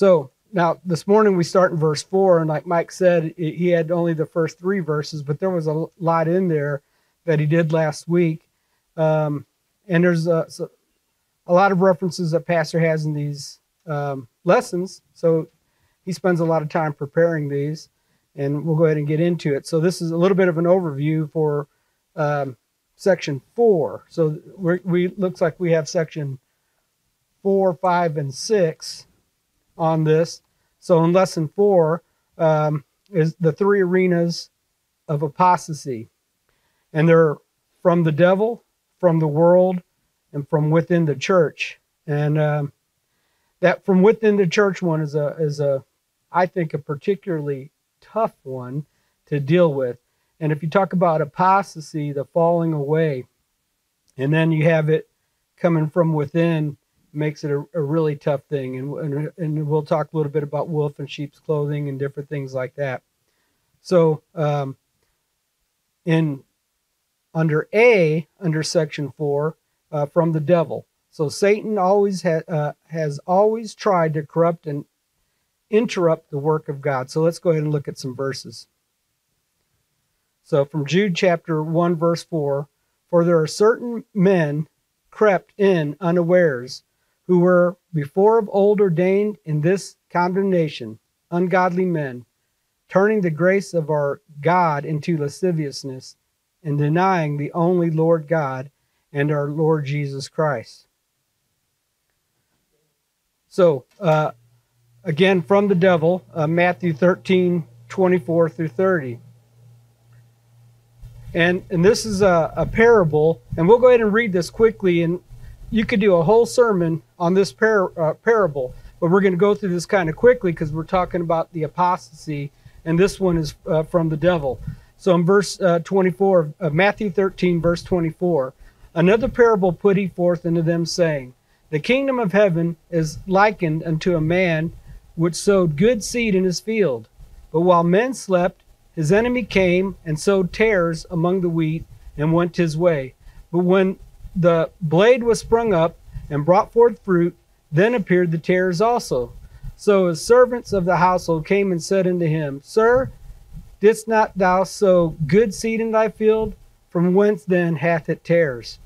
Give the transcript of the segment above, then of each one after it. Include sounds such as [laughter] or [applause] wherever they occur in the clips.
So now this morning we start in verse four, and like Mike said, he had only the first three verses, but there was a lot in there that he did last week. Um, and there's a, a, lot of references that Pastor has in these um, lessons. So he spends a lot of time preparing these, and we'll go ahead and get into it. So this is a little bit of an overview for um, section four. So we looks like we have section four, five, and six on this. So in lesson four um, is the three arenas of apostasy, and they're from the devil, from the world, and from within the church. And um, that from within the church one is a is a I think a particularly tough one to deal with. And if you talk about apostasy, the falling away, and then you have it coming from within, makes it a, a really tough thing. And, and, and we'll talk a little bit about wolf and sheep's clothing and different things like that. So um, in under A, under section four, uh, from the devil. So Satan always ha- uh, has always tried to corrupt and interrupt the work of God. So let's go ahead and look at some verses. So from Jude chapter 1 verse 4, for there are certain men crept in unawares who were before of old ordained in this condemnation, ungodly men, turning the grace of our God into lasciviousness and denying the only Lord God and our Lord Jesus Christ. So, uh, again, from the devil, uh, Matthew 13, 24 through 30. And, and this is a, a parable, and we'll go ahead and read this quickly. And you could do a whole sermon on this par- uh, parable, but we're going to go through this kind of quickly because we're talking about the apostasy, and this one is uh, from the devil. So in verse uh, 24 of Matthew 13, verse 24, another parable put he forth unto them, saying, The kingdom of heaven is likened unto a man which sowed good seed in his field. But while men slept, his enemy came and sowed tares among the wheat and went his way. But when the blade was sprung up and brought forth fruit, then appeared the tares also. So his servants of the household came and said unto him, Sir, didst not thou sow good seed in thy field? From whence then hath it tares?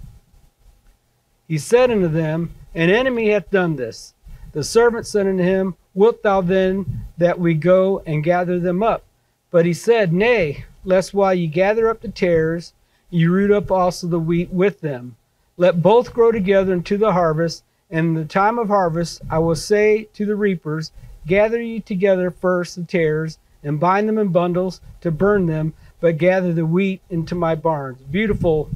He said unto them, An enemy hath done this. The servant said unto him, Wilt thou then that we go and gather them up? But he said, Nay, lest while ye gather up the tares, ye root up also the wheat with them. Let both grow together unto the harvest, and in the time of harvest I will say to the reapers, Gather ye together first the tares, and bind them in bundles to burn them, but gather the wheat into my barns. Beautiful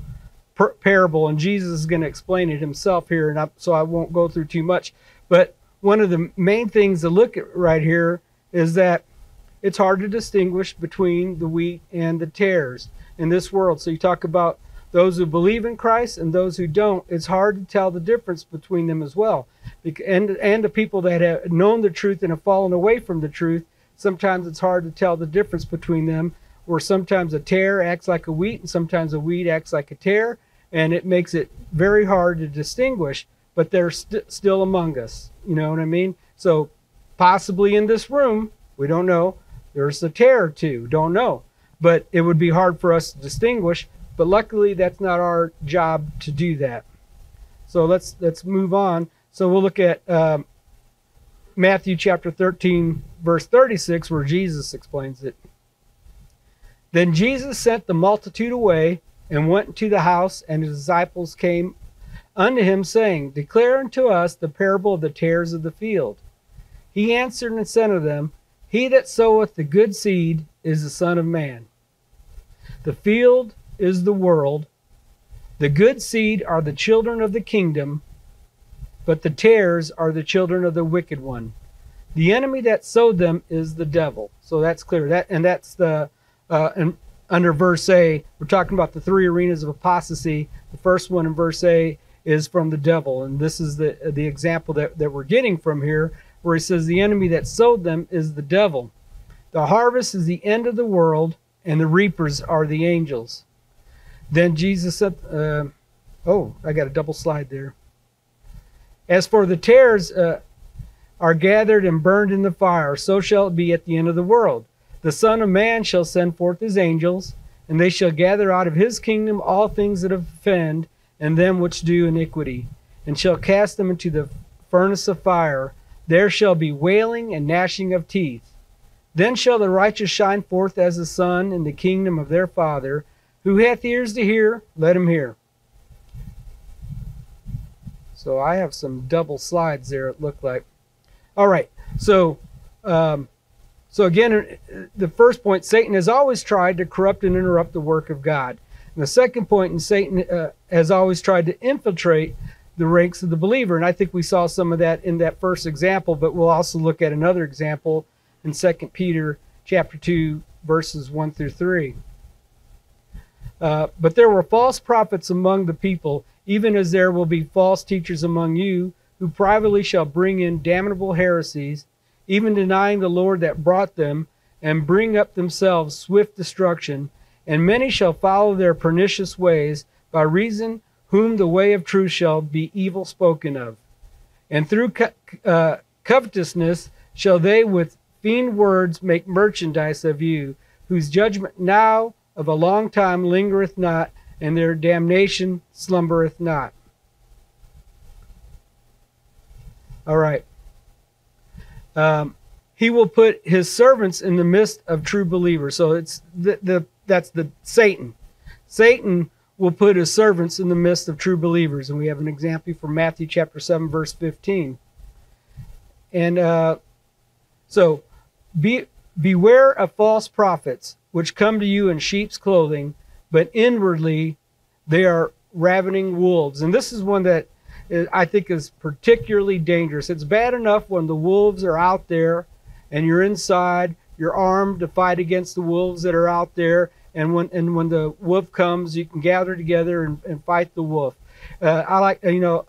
parable, and Jesus is going to explain it himself here, and I, so I won't go through too much. But one of the main things to look at right here is that it's hard to distinguish between the wheat and the tares in this world. So you talk about those who believe in Christ and those who don't. It's hard to tell the difference between them as well. And and the people that have known the truth and have fallen away from the truth, sometimes it's hard to tell the difference between them. Where sometimes a tear acts like a wheat and sometimes a wheat acts like a tear, and it makes it very hard to distinguish. But they're st- still among us. You know what I mean? So possibly in this room, we don't know there's a tear or two, don't know. But it would be hard for us to distinguish. But luckily, that's not our job to do that. So let's let's move on. So we'll look at um, Matthew chapter 13, verse 36, where Jesus explains it. Then Jesus sent the multitude away and went into the house, and his disciples came unto him, saying, Declare unto us the parable of the tares of the field. He answered and said unto them, he that soweth the good seed is the Son of Man. The field is the world. The good seed are the children of the kingdom, but the tares are the children of the wicked one. The enemy that sowed them is the devil. So that's clear. That and that's the uh, and under verse A, we're talking about the three arenas of apostasy. The first one in verse A is from the devil, and this is the the example that, that we're getting from here where he says, The enemy that sowed them is the devil. The harvest is the end of the world, and the reapers are the angels. Then Jesus said, uh, Oh, I got a double slide there. As for the tares, uh, are gathered and burned in the fire, so shall it be at the end of the world. The Son of Man shall send forth his angels, and they shall gather out of his kingdom all things that offend, and them which do iniquity, and shall cast them into the furnace of fire. There shall be wailing and gnashing of teeth. Then shall the righteous shine forth as the sun in the kingdom of their Father. Who hath ears to hear, let him hear. So I have some double slides there, it looked like. All right. So, um, so again, the first point, Satan has always tried to corrupt and interrupt the work of God. And the second point, and Satan uh, has always tried to infiltrate the ranks of the believer. And I think we saw some of that in that first example, but we'll also look at another example in 2 Peter chapter 2, verses 1 through 3. Uh, but there were false prophets among the people, even as there will be false teachers among you who privately shall bring in damnable heresies, even denying the Lord that brought them, and bring up themselves swift destruction. And many shall follow their pernicious ways, by reason whom the way of truth shall be evil spoken of. And through co- uh, covetousness shall they with fiend words make merchandise of you, whose judgment now of a long time lingereth not, and their damnation slumbereth not. All right. Um, he will put his servants in the midst of true believers. So it's the, the that's the Satan. Satan will put his servants in the midst of true believers, and we have an example from Matthew chapter seven, verse fifteen. And uh, so, be beware of false prophets, which come to you in sheep's clothing, but inwardly they are ravening wolves. And this is one that I think is particularly dangerous. It's bad enough when the wolves are out there and you're inside, you're armed to fight against the wolves that are out there. And when and when the wolf comes, you can gather together and, and fight the wolf. Uh, I like you know,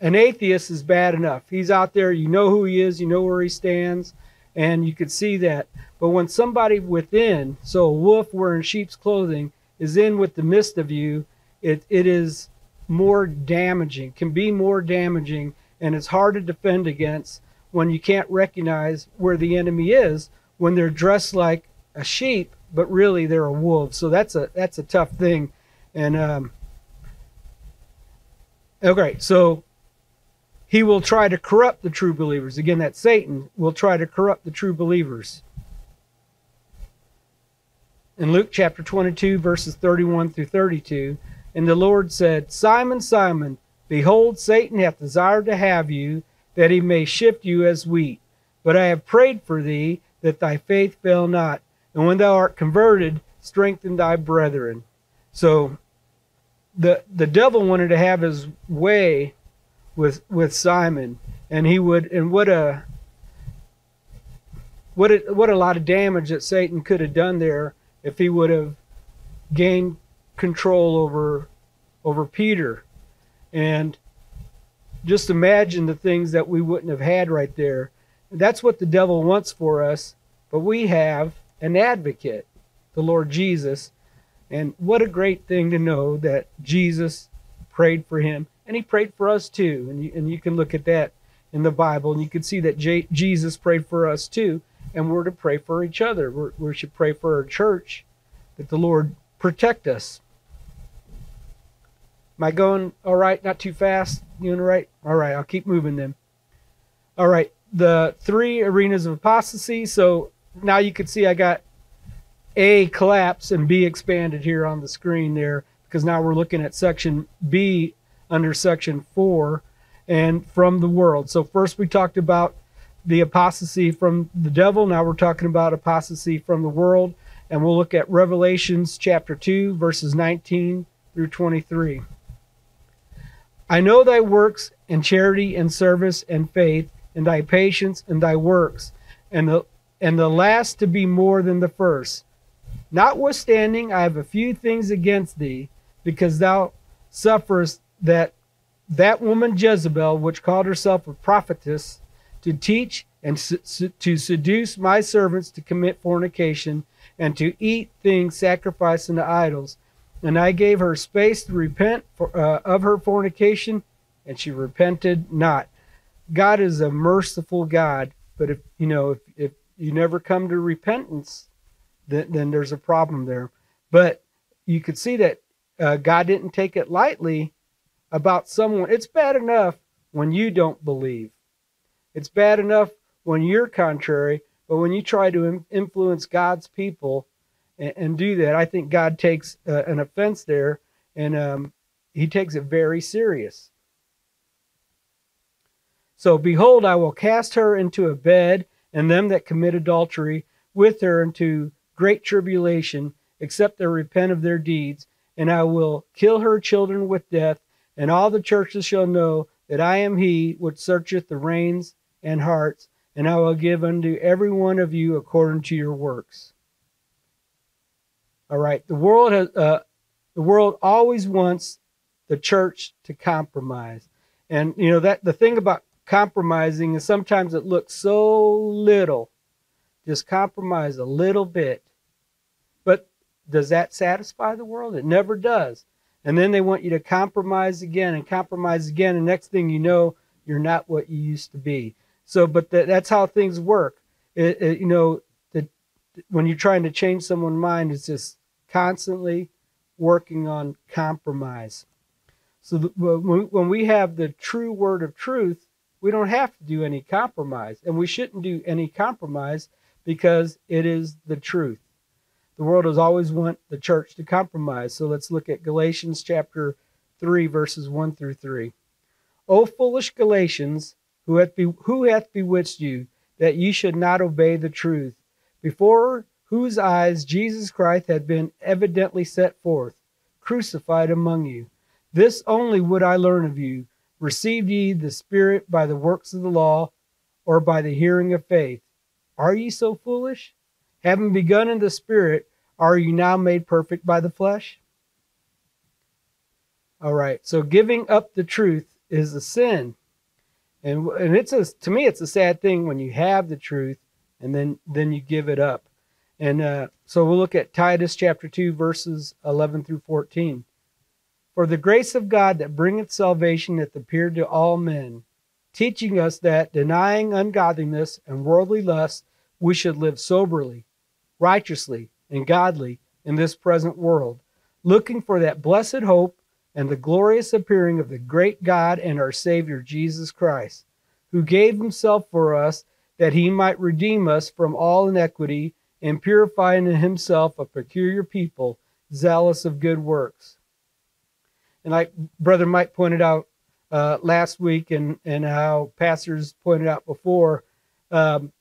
an atheist is bad enough. He's out there, you know who he is, you know where he stands, and you can see that. But when somebody within, so a wolf wearing sheep's clothing, is in with the midst of you, it, it is more damaging, can be more damaging, and it's hard to defend against when you can't recognize where the enemy is when they're dressed like a sheep, but really they're a wolf. So that's a that's a tough thing. And um, okay, so he will try to corrupt the true believers. Again, that Satan will try to corrupt the true believers. In Luke chapter 22, verses 31 through 32, and the Lord said, Simon, Simon, behold, Satan hath desired to have you, that he may shift you as wheat. But I have prayed for thee, that thy faith fail not. And when thou art converted, strengthen thy brethren. So the the devil wanted to have his way with with Simon, and he would and what a what a, what a lot of damage that Satan could have done there if he would have gained control over over Peter. And just imagine the things that we wouldn't have had right there. That's what the devil wants for us, but we have an advocate, the Lord Jesus. And what a great thing to know that Jesus prayed for him, and he prayed for us too. And you, and you can look at that in the Bible, and you can see that J- Jesus prayed for us too, and we're to pray for each other. We're, we should pray for our church that the Lord protect us Am I going all right? Not too fast? You all right? All right, I'll keep moving then. All right, the three arenas of apostasy. So now you can see I got A collapse and B expanded here on the screen there because now we're looking at section B under section 4 and from the world. So first we talked about the apostasy from the devil. Now we're talking about apostasy from the world. And we'll look at Revelations chapter 2, verses 19 through 23. I know thy works and charity and service and faith and thy patience and thy works, and the and the last to be more than the first. Notwithstanding, I have a few things against thee, because thou sufferest that that woman Jezebel, which called herself a prophetess, to teach and to seduce my servants to commit fornication and to eat things sacrificed unto idols. And I gave her space to repent for, uh, of her fornication, and she repented not. God is a merciful God, but if you know if, if you never come to repentance, then, then there's a problem there. But you could see that uh, God didn't take it lightly about someone. It's bad enough when you don't believe. It's bad enough when you're contrary, but when you try to influence God's people and, and do that, I think God takes uh, an offense there, and um, He takes it very serious. So, behold, I will cast her into a bed, and them that commit adultery with her into great tribulation, except they repent of their deeds. And I will kill her children with death, and all the churches shall know that I am he which searcheth the reins and hearts, and I will give unto every one of you according to your works. All right, the world has uh, the world always wants the church to compromise, and you know that the thing about compromising is sometimes it looks so little, just compromise a little bit, but does that satisfy the world? It never does. And then they want you to compromise again and compromise again, and next thing you know, you're not what you used to be. So, but that, that's how things work. It, it, you know, the, when you're trying to change someone's mind, it's just constantly working on compromise. So, the, when we have the true word of truth, we don't have to do any compromise, and we shouldn't do any compromise because it is the truth. The world has always want the church to compromise. So let's look at Galatians chapter 3 verses 1 through 3. O foolish Galatians, who hath, be, who hath bewitched you, that ye should not obey the truth, before whose eyes Jesus Christ had been evidently set forth, crucified among you. This only would I learn of you. Received ye the Spirit by the works of the law, or by the hearing of faith? Are ye so foolish? Having begun in the Spirit, are you now made perfect by the flesh? All right, so giving up the truth is a sin. And and it's a to me it's a sad thing when you have the truth and then then you give it up. And uh, so we'll look at Titus chapter 2 verses 11 through 14. For the grace of God that bringeth salvation hath appeared to all men, teaching us that denying ungodliness and worldly lusts, we should live soberly, righteously, and godly in this present world, looking for that blessed hope and the glorious appearing of the great God and our Savior Jesus Christ, who gave himself for us that he might redeem us from all iniquity and purify in himself a peculiar people, zealous of good works. And like Brother Mike pointed out uh, last week, and, and how pastors pointed out before, um,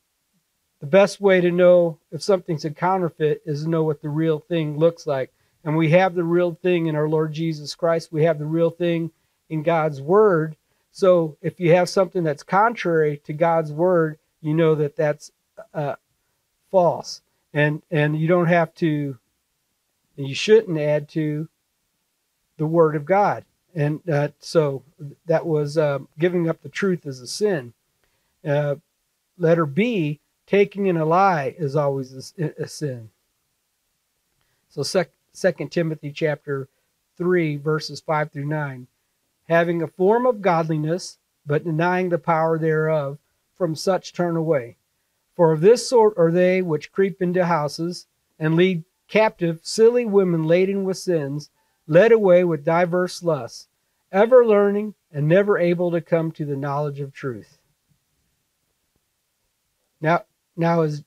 the best way to know if something's a counterfeit is to know what the real thing looks like. And we have the real thing in our Lord Jesus Christ. We have the real thing in God's Word. So if you have something that's contrary to God's Word, you know that that's uh, false. And, and you don't have to, and you shouldn't add to the Word of God. And uh, so that was uh, giving up the truth as a sin. Uh, letter B, taking in a lie is always a, a sin. So sec, 2 Timothy chapter 3 verses 5 through 9 having a form of godliness but denying the power thereof from such turn away. For of this sort are they which creep into houses and lead captive silly women laden with sins led away with diverse lusts ever learning and never able to come to the knowledge of truth. Now now as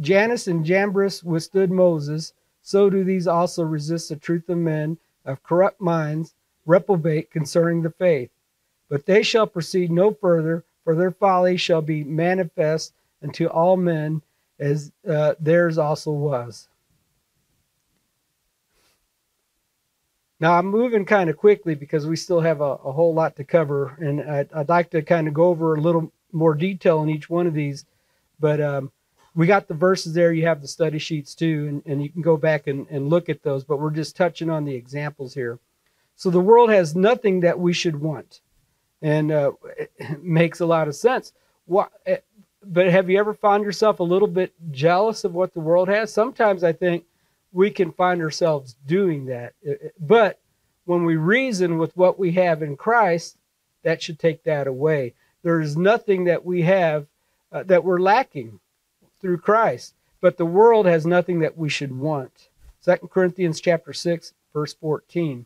Jannes and Jambres withstood Moses so do these also resist the truth of men of corrupt minds, reprobate concerning the faith. But they shall proceed no further, for their folly shall be manifest unto all men, as uh, theirs also was. Now I'm moving kind of quickly because we still have a, a whole lot to cover, and I'd, I'd, like to kind of go over a little more detail in each one of these. But um, we got the verses there. You have the study sheets too, and, and you can go back and, and look at those. But we're just touching on the examples here. So the world has nothing that we should want, and uh, [laughs] makes a lot of sense. What, eh, but have you ever found yourself a little bit jealous of what the world has? Sometimes I think we can find ourselves doing that. Eh, eh, but when we reason with what we have in Christ, that should take that away. There is nothing that we have uh, that we're lacking through Christ, but the world has nothing that we should want. 2 Corinthians chapter 6 verse 14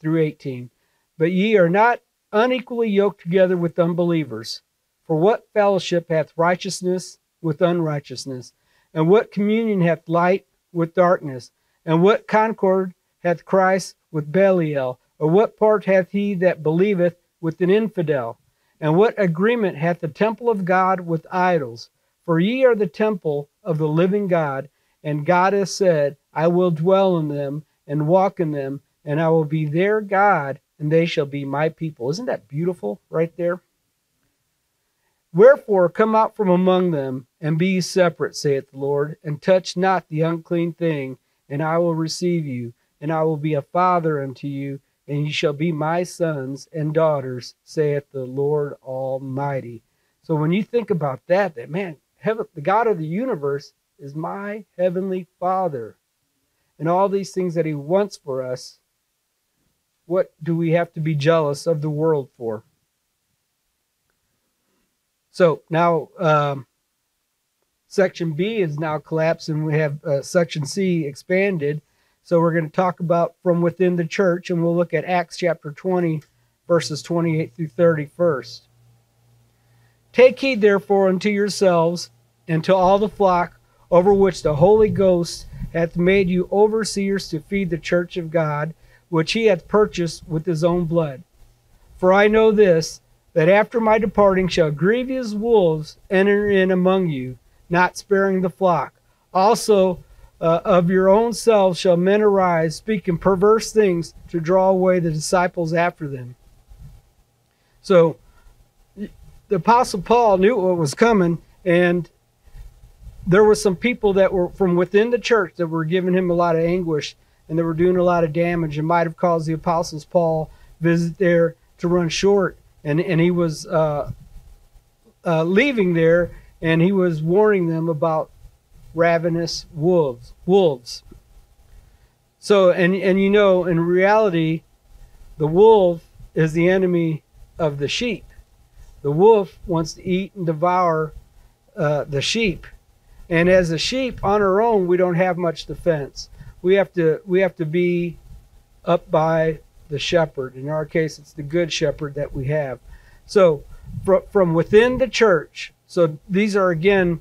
through 18. But ye are not unequally yoked together with unbelievers. For what fellowship hath righteousness with unrighteousness? And what communion hath light with darkness? And what concord hath Christ with Belial? Or what part hath he that believeth with an infidel? And what agreement hath the temple of God with idols? For ye are the temple of the living God, and God has said, I will dwell in them and walk in them, and I will be their God, and they shall be my people. Isn't that beautiful right there? Wherefore come out from among them, and be separate, saith the Lord, and touch not the unclean thing, and I will receive you, and I will be a father unto you, and ye shall be my sons and daughters, saith the Lord Almighty. So when you think about that, that man, heaven, the God of the universe is my heavenly Father. And all these things that He wants for us, what do we have to be jealous of the world for? So now um, section B is now collapsed, and we have uh, section C expanded. So we're going to talk about from within the church, and we'll look at Acts chapter 20, verses 28 through 30 first. Take heed, therefore, unto yourselves and to all the flock over which the Holy Ghost hath made you overseers to feed the church of God, which he hath purchased with his own blood. For I know this, that after my departing shall grievous wolves enter in among you, not sparing the flock. Also, uh, of your own selves shall men arise, speaking perverse things to draw away the disciples after them. So, the Apostle Paul knew what was coming, and there were some people that were from within the church that were giving him a lot of anguish and they were doing a lot of damage and might have caused the apostles Paul visit there to run short. And, and he was uh, uh, leaving there and he was warning them about ravenous wolves. Wolves. So, and and you know, in reality, the wolf is the enemy of the sheep. The wolf wants to eat and devour uh, the sheep, and as a sheep on our own, we don't have much defense. We have to we have to be up by the shepherd. In our case, it's the good shepherd that we have. So, fr- from within the church. So these are again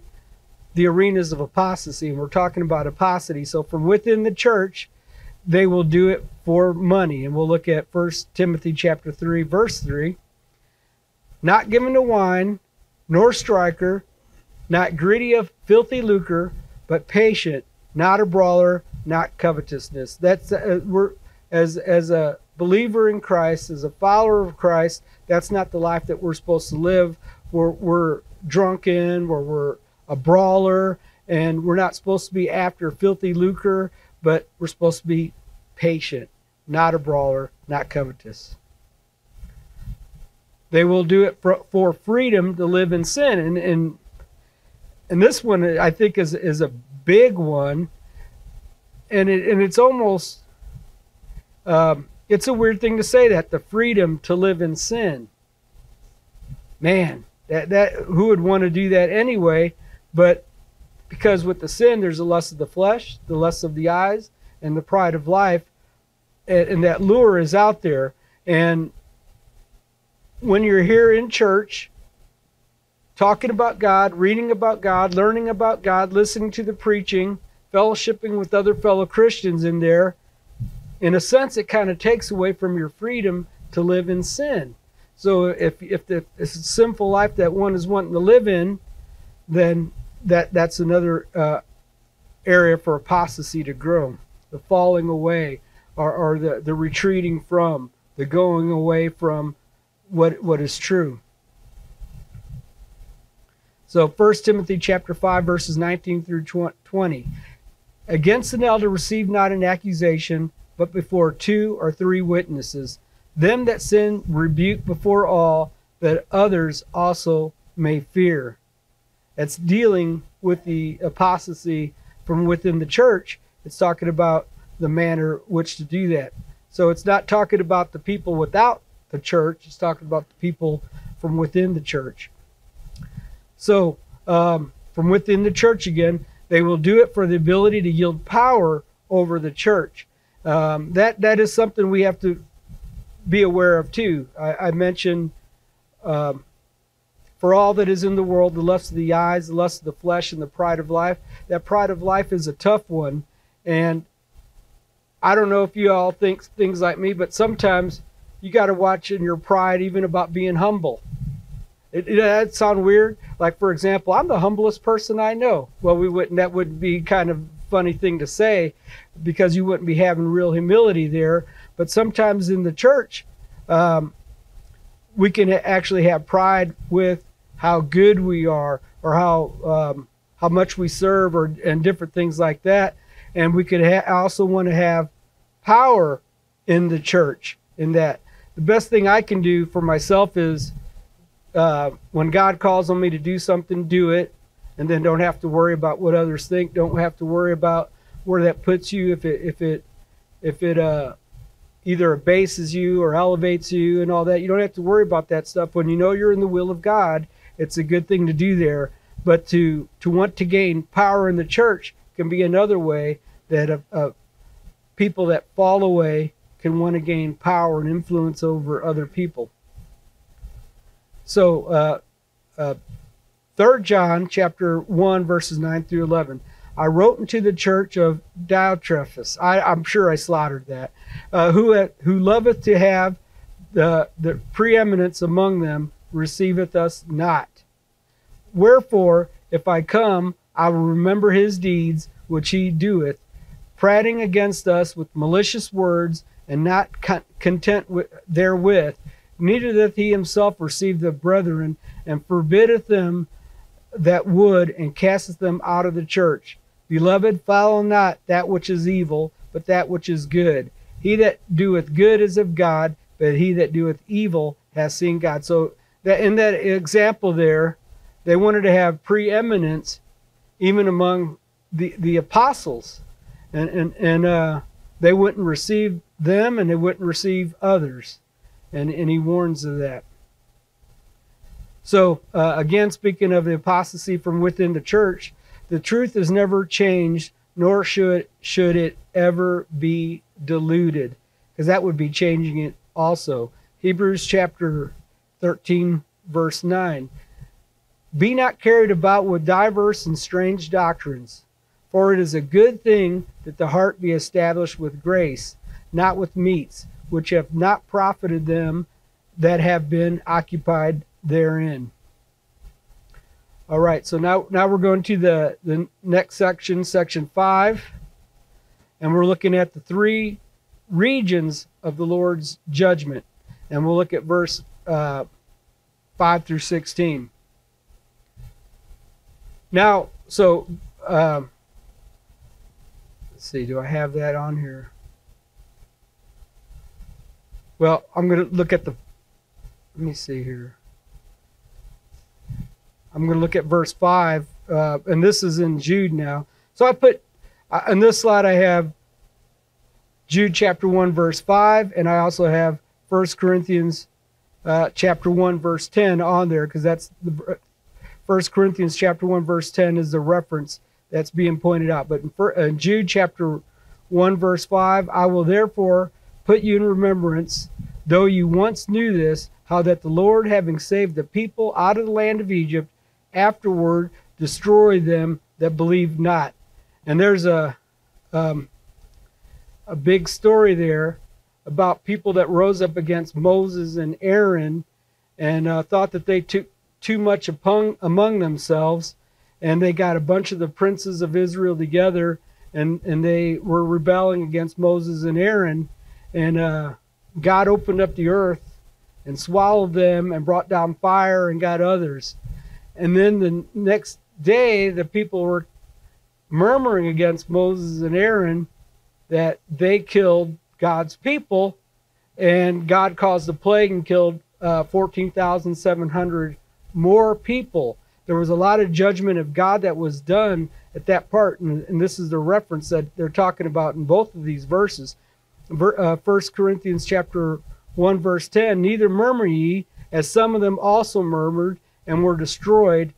the arenas of apostasy, and we're talking about apostasy. So from within the church, they will do it for money, and we'll look at First Timothy chapter three, verse three. Not given to wine, nor striker, not greedy of filthy lucre, but patient, not a brawler, not covetousness. That's uh, we're as as a believer in Christ, as a follower of Christ. That's not the life that we're supposed to live. We're we're drunken, where we're a brawler, and we're not supposed to be after filthy lucre, but we're supposed to be patient, not a brawler, not covetous. They will do it for, for freedom to live in sin. And, and, and this one, I think, is, is a big one. And, it, and it's almost, um, it's a weird thing to say that the freedom to live in sin. Man, that, that who would want to do that anyway? But because with the sin, there's the lust of the flesh, the lust of the eyes, and the pride of life. And, and that lure is out there. And when you're here in church, talking about God, reading about God, learning about God, listening to the preaching, fellowshipping with other fellow Christians in there, in a sense, it kind of takes away from your freedom to live in sin. So if if the it's a sinful life that one is wanting to live in, then that that's another uh, area for apostasy to grow. The falling away, or, or the the retreating from, the going away from what what is true. So 1 Timothy chapter 5 verses 19 through 20. Against an elder receive not an accusation, but before two or three witnesses. Them that sin rebuke before all, that others also may fear. That's dealing with the apostasy from within the church. It's talking about the manner which to do that. So it's not talking about the people without the church. It's talking about the people from within the church. So, um, from within the church again, they will do it for the ability to yield power over the church. Um, that that is something we have to be aware of too. I, I mentioned um, for all that is in the world, the lust of the eyes, the lust of the flesh, and the pride of life. That pride of life is a tough one, and I don't know if you all think things like me, but sometimes you got to watch in your pride, even about being humble. It, it that sound weird. Like for example, I'm the humblest person I know. Well, we wouldn't. That would be kind of funny thing to say, because you wouldn't be having real humility there. But sometimes in the church, um, we can actually have pride with how good we are or how um, how much we serve or and different things like that. And we could ha- also want to have power in the church. In that, the best thing I can do for myself is uh, when God calls on me to do something, do it, and then don't have to worry about what others think. Don't have to worry about where that puts you if it if it if it uh either abases you or elevates you and all that. You don't have to worry about that stuff when you know you're in the will of God. It's a good thing to do there. But to to want to gain power in the church can be another way that uh, uh, people that fall away can want to gain power and influence over other people. So, uh, uh, 3 John chapter 1, verses 9 through 11. I wrote into the church of Diotrephes. I, am sure I slaughtered that. Uh, who who loveth to have the the preeminence among them receiveth us not. Wherefore, if I come, I will remember his deeds which he doeth, prating against us with malicious words, and not con- content with, therewith. Neither doth he himself receive the brethren, and forbiddeth them that would, and casteth them out of the church. Beloved, follow not that which is evil, but that which is good. He that doeth good is of God, but he that doeth evil has seen God. So that in that example there, they wanted to have preeminence even among the the apostles, and and and uh, they wouldn't receive them, and they wouldn't receive others, and and he warns of that. So uh, again, speaking of the apostasy from within the church, the truth is never changed, nor should should it ever be diluted, because that would be changing it also. Hebrews chapter 13, verse 9. Be not carried about with diverse and strange doctrines, for it is a good thing that the heart be established with grace, not with meats, which have not profited them that have been occupied therein. All right, so now now we're going to the the next section, section five, and we're looking at the three regions of the Lord's judgment, and we'll look at verse uh, five through sixteen. Now, so um, let's see, do I have that on here? Well, I'm going to look at the. Let me see here. I'm going to look at verse 5, uh, and this is in Jude now. So I put, uh, in this slide, I have Jude chapter 1, verse 5, and I also have 1 Corinthians uh, chapter 1, verse 10 on there, because that's the 1 Corinthians chapter 1, verse 10 is the reference that's being pointed out. But in, in uh, Jude chapter 1, verse 5, I will therefore put you in remembrance, though you once knew this, how that the Lord, having saved the people out of the land of Egypt, afterward destroyed them that believed not. And there's a um, a big story there about people that rose up against Moses and Aaron and uh, thought that they took too much upon, among themselves, and they got a bunch of the princes of Israel together, and and they were rebelling against Moses and Aaron, and uh, God opened up the earth and swallowed them and brought down fire and got others. And then the next day, the people were murmuring against Moses and Aaron that they killed God's people, and God caused the plague and killed uh, 14,700 more people. There was a lot of judgment of God that was done at that part, and, and this is the reference that they're talking about in both of these verses. Ver, uh, 1 Corinthians chapter 1, verse 10, Neither murmur ye, as some of them also murmured and were destroyed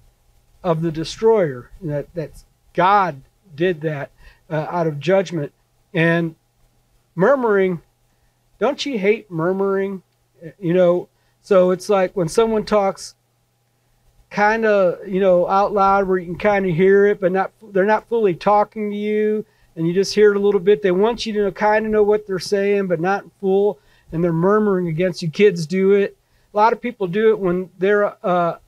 of the destroyer. That that's God did that uh, out of judgment. And murmuring, don't you hate murmuring? You know, so it's like when someone talks kind of, you know, out loud where you can kind of hear it, but not they're not fully talking to you and you just hear it a little bit. They want you to kind of know what they're saying, but not full, and they're murmuring against you. Kids do it. A lot of people do it when they're uh,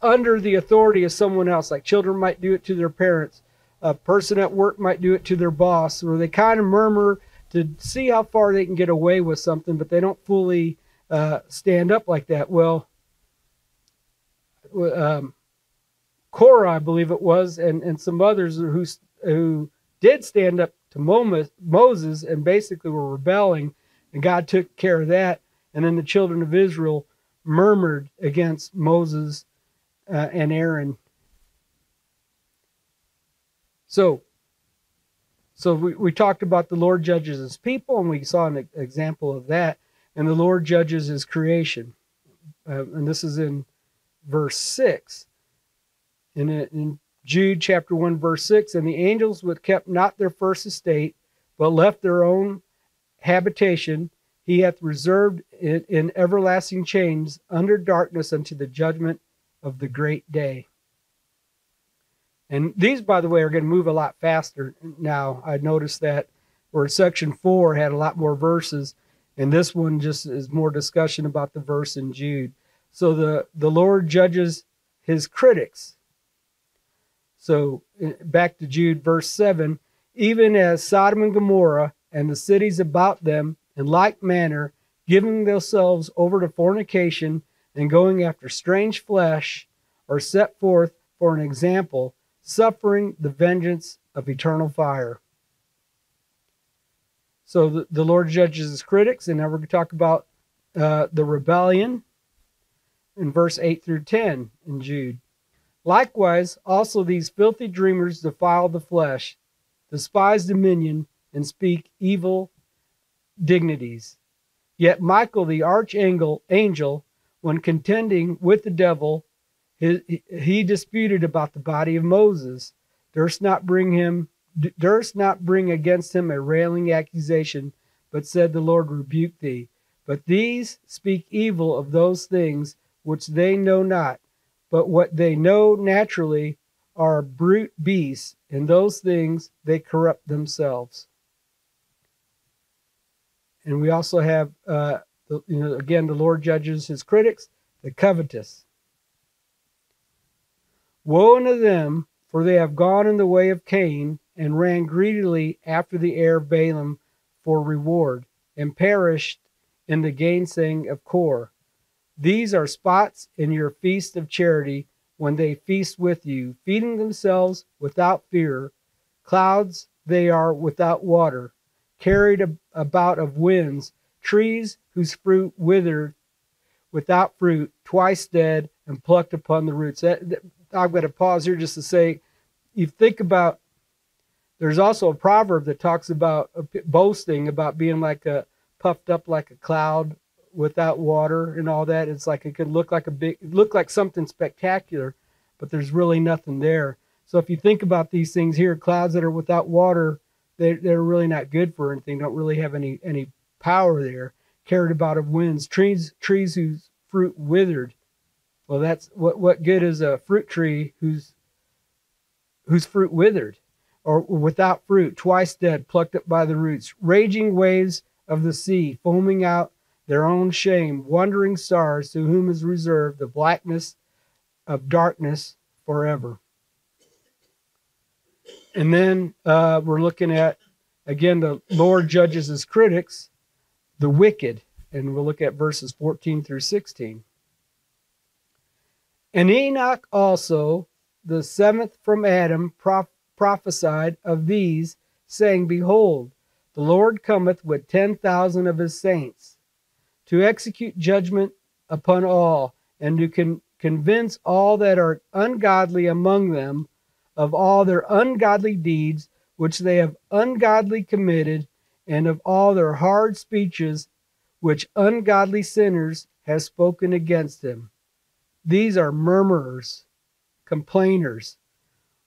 under the authority of someone else. Like children might do it to their parents. A person at work might do it to their boss, or they kind of murmur to see how far they can get away with something, but they don't fully uh, stand up like that. Well, um, Korah, I believe it was, and, and some others who who did stand up to Moses and basically were rebelling, and God took care of that. And then the children of Israel murmured against Moses uh, and Aaron. So, so we, we talked about the Lord judges his people, and we saw an example of that. And the Lord judges his creation. Uh, and this is in verse 6. In, in Jude chapter 1, verse 6 And the angels which kept not their first estate, but left their own habitation, he hath reserved in, in everlasting chains under darkness unto the judgment of the great day. And these, by the way, are going to move a lot faster now. I noticed that where section four had a lot more verses, and this one just is more discussion about the verse in Jude. So the, the Lord judges his critics. So eh, back to Jude, verse 7 even as Sodom and Gomorrah and the cities about them, in like manner, giving themselves over to fornication and going after strange flesh, are set forth for an example, suffering the vengeance of eternal fire. So the, the Lord judges his critics, and now we're going to talk about uh, the rebellion in verse 8 through 10 in Jude. Likewise, also these filthy dreamers defile the flesh, despise dominion, and speak evil dignities. Yet Michael the archangel angel, when contending with the devil, he, disputed about the body of Moses, durst not bring him durst not bring against him a railing accusation, but said, The Lord rebuke thee. But these speak evil of those things which they know not, but what they know naturally are brute beasts, and those things they corrupt themselves. And we also have, uh, you know, again, the Lord judges his critics, the covetous. Woe unto them, for they have gone in the way of Cain, and ran greedily after the heir of Balaam for reward, and perished in the gainsaying of Core. These are spots in your feast of charity when they feast with you, feeding themselves without fear. Clouds they are without water, carried about of winds, trees whose fruit withered without fruit, twice dead, and plucked upon the roots. That, I've got to pause here just to say, you think about. There's also a proverb that talks about uh, boasting, about being like a puffed up like a cloud without water and all that. It's like it could look like a big, look like something spectacular, but there's really nothing there. So if you think about these things here, clouds that are without water, they, they're really not good for anything. Don't really have any any power there. Carried about of winds, trees trees whose fruit withered. Well, that's what what good is a fruit tree whose whose fruit withered, or without fruit, twice dead, plucked up by the roots. Raging waves of the sea, foaming out their own shame, wandering stars to whom is reserved the blackness of darkness forever. And then uh, we're looking at, again, the Lord judges his critics, the wicked. And we'll look at verses 14 through 16. And Enoch also, the seventh from Adam, prophesied of these, saying, Behold, the Lord cometh with ten thousand of his saints to execute judgment upon all, and to con- convince all that are ungodly among them of all their ungodly deeds which they have ungodly committed, and of all their hard speeches which ungodly sinners have spoken against him. These are murmurers, complainers,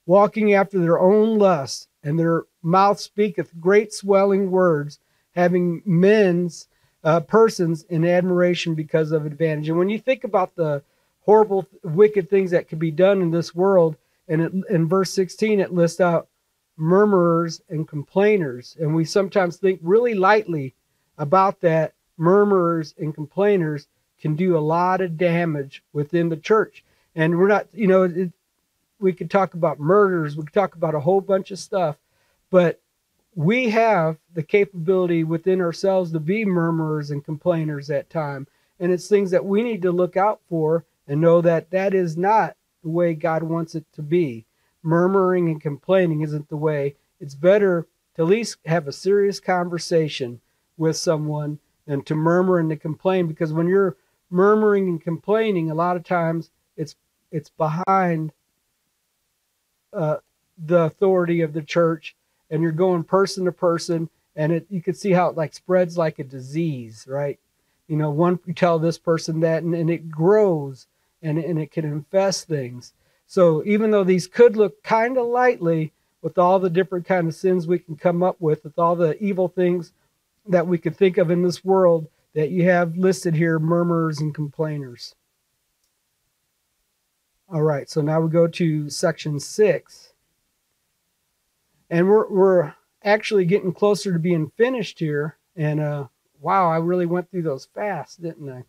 walking after their own lusts, and their mouth speaketh great swelling words, having men's uh, persons in admiration because of advantage. And when you think about the horrible, wicked things that could be done in this world, and it, in verse 16 it lists out murmurers and complainers, and we sometimes think really lightly about that. Murmurers and complainers can do a lot of damage within the church, and we're not, you know, it, we could talk about murders, we could talk about a whole bunch of stuff, but we have the capability within ourselves to be murmurers and complainers at time. And it's things that we need to look out for and know that that is not the way god wants it to be. Murmuring and complaining isn't the way. It's better to at least have a serious conversation with someone than to murmur and to complain because when you're murmuring and complaining a lot of times it's it's behind uh, the authority of the church and you're going person to person and it you can see how it like spreads like a disease right? You know one you tell this person that and, and it grows and, and it can infest things. So even though these could look kind of lightly with all the different kind of sins we can come up with with all the evil things that we could think of in this world that you have listed here murmurers and complainers all right so now we go to section six and we're we're actually getting closer to being finished here. And uh, wow, I really went through those fast, didn't I?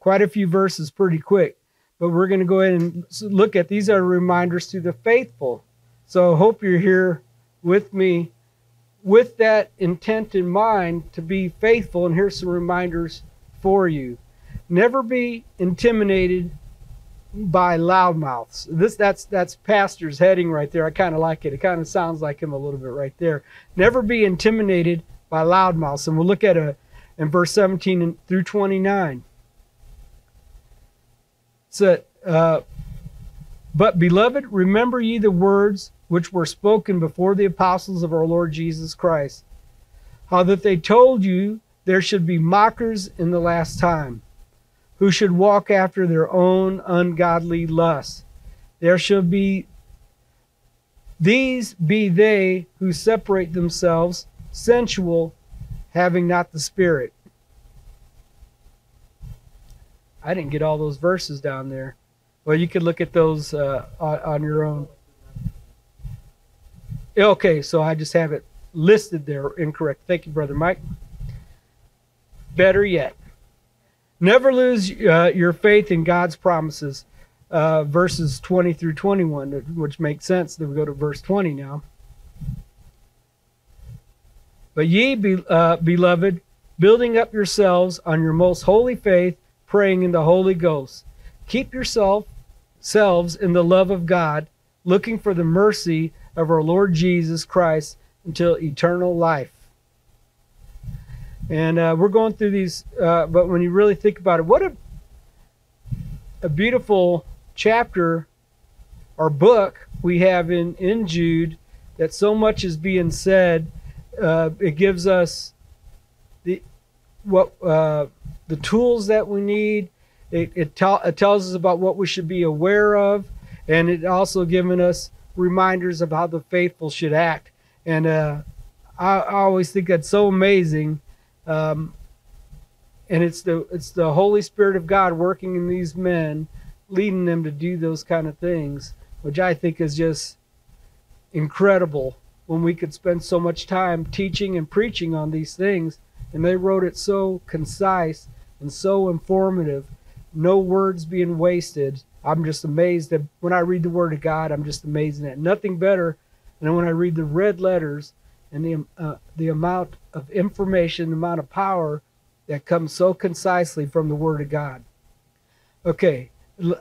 Quite a few verses, pretty quick. But we're going to go ahead and look at these are reminders to the faithful. So I hope you're here with me with that intent in mind to be faithful. And here's some reminders for you. Never be intimidated by loudmouths. This that's that's pastor's heading right there. I kind of like it. It kind of sounds like him a little bit right there. Never be intimidated by loudmouths, and we'll look at a in verse 17 through 29. So, uh, but beloved, remember ye the words which were spoken before the apostles of our Lord Jesus Christ, how that they told you there should be mockers in the last time who should walk after their own ungodly lusts. There shall be these be they who separate themselves, sensual, having not the Spirit. I didn't get all those verses down there. Well, you could look at those uh, on, on your own. Okay, so I just have it listed there incorrect. Thank you, Brother Mike. Better yet, Never lose uh, your faith in God's promises. Uh, verses 20 through 21, which makes sense. Then we go to verse 20 now. But ye, be, uh, beloved, building up yourselves on your most holy faith, praying in the Holy Ghost. Keep yourself selves in the love of God, looking for the mercy of our Lord Jesus Christ until eternal life. And uh, we're going through these, uh, but when you really think about it, what a, a beautiful chapter or book we have in, in Jude that so much is being said. Uh, it gives us the what uh, the tools that we need. It, it, it tells us about what we should be aware of, and it also giving us reminders of how the faithful should act. And uh, I, I always think that's so amazing um, and it's the it's the Holy Spirit of God working in these men, leading them to do those kind of things, which I think is just incredible. When we could spend so much time teaching and preaching on these things, and they wrote it so concise and so informative, no words being wasted. I'm just amazed that when I read the Word of God, I'm just amazed at nothing better than when I read the red letters and the uh, the amount of information, the amount of power that comes so concisely from the Word of God. Okay,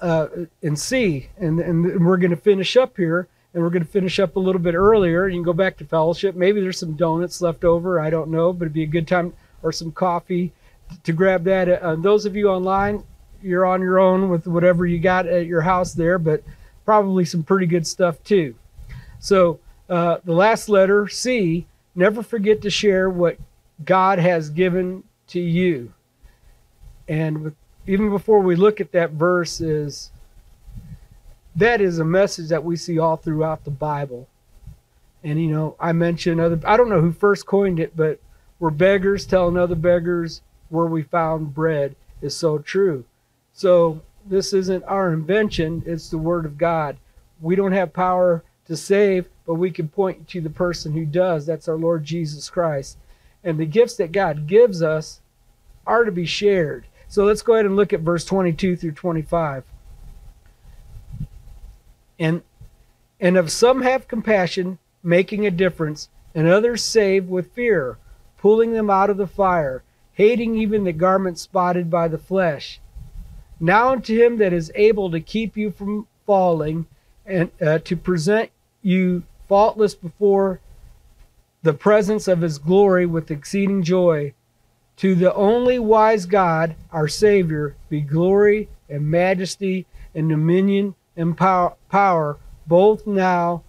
uh, and C, and, and we're going to finish up here, and we're going to finish up a little bit earlier. You can go back to fellowship. Maybe there's some donuts left over. I don't know, but it'd be a good time, or some coffee to grab that. Uh, those of you online, you're on your own with whatever you got at your house there, but probably some pretty good stuff too. So, uh, the last letter, C, never forget to share what God has given to you. and with, even before we look at that verse is that is a message that we see all throughout the Bible. And you know, I mentioned other I don't know who first coined it, but we're beggars telling other beggars where we found bread is so true. So this isn't our invention, it's the word of God. We don't have power to save, but we can point to the person who does. That's our Lord Jesus Christ. And the gifts that God gives us are to be shared. So let's go ahead and look at verse 22 through 25. And and of some have compassion, making a difference, and others save with fear, pulling them out of the fire, hating even the garment spotted by the flesh. Now unto him that is able to keep you from falling, and uh, to present you faultless before the presence of his glory with exceeding joy. To the only wise God, our Savior, be glory and majesty and dominion and power, power both now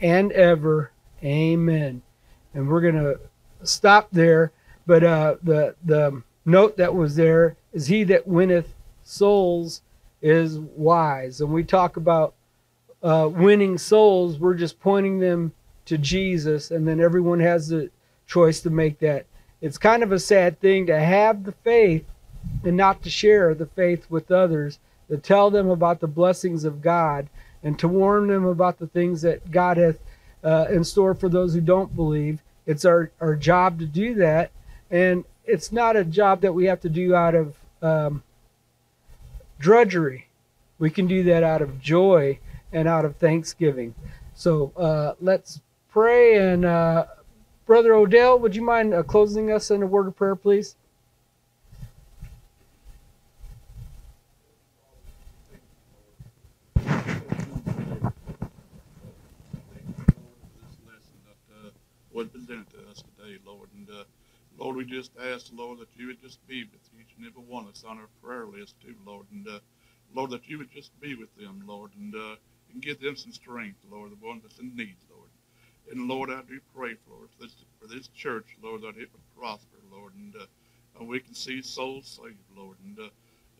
and ever. Amen. And we're going to stop there. But uh, the, the note that was there is He that winneth souls is wise. And we talk about uh, winning souls, we're just pointing them to Jesus, and then everyone has the choice to make that. It's kind of a sad thing to have the faith and not to share the faith with others, to tell them about the blessings of God, and to warn them about the things that God hath uh, in store for those who don't believe. It's our, our job to do that, and it's not a job that we have to do out of um, drudgery. We can do that out of joy and out of thanksgiving. So uh, let's pray. And uh, Brother Odell, would you mind uh, closing us in a word of prayer, please? This lesson that was presented to us today, Lord. And uh, Lord, we just ask, Lord, that you would just be with and every one us on our prayer list, too, Lord. And uh, Lord, that you would just be with them, Lord. And uh, and give them some strength, Lord, the ones that's in need, Lord. And Lord, I do pray, Lord, for this, for this church, Lord, that it would prosper, Lord, and, uh, and we can see souls saved, Lord. And, uh,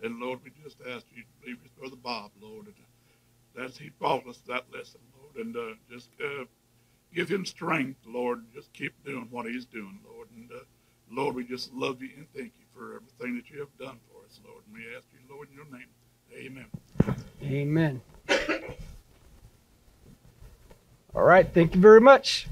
and Lord, we just ask you to be with Brother Bob, Lord, and as he taught us that lesson, Lord, and uh, just uh, give him strength, Lord. Just keep doing what he's doing, Lord. And uh, Lord, we just love you and thank you for everything that you have done for us, Lord. And we ask you, Lord, in your name. Amen. Amen. All right. Thank you very much.